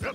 Yep.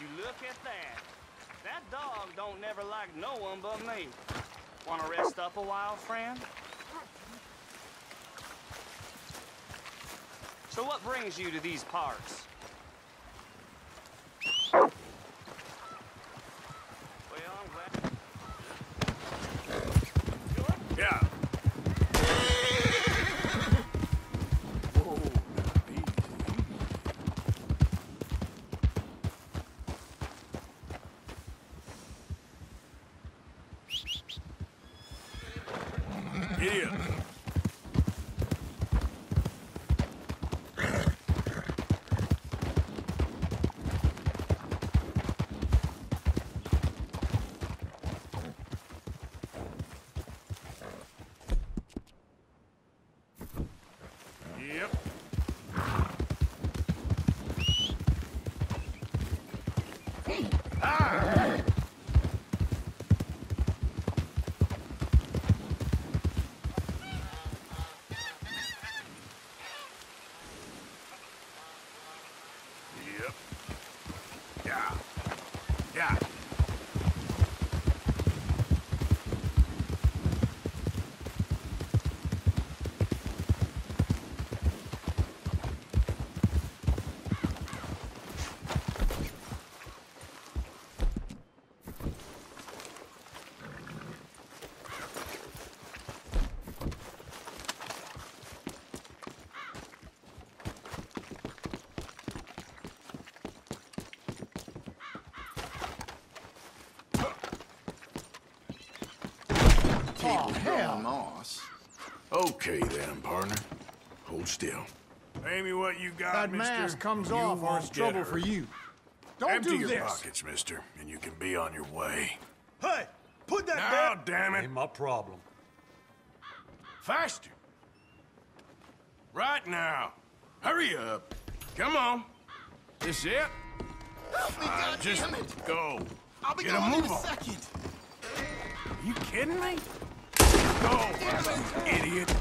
you look at that? That dog don't never like no one but me. Wanna rest up a while, friend? So what brings you to these parts? Yeah. Yep. Yep. Oh, hell. Moss. Okay then, partner. Hold still. Pay me what you got, That mister. mask comes You off or won't it's trouble hurt. for you. Don't Empty do your this. pockets, mister, and you can be on your way. Hey, put that Now, back. damn it. Ain't my problem. Faster. Right now. Hurry up. Come on. This it? Help me, Uh, just goddammit. go. I'll be Get a gone in a on. second. You kidding me? Go, idiot.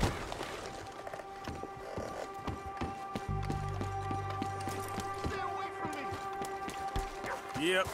Yep.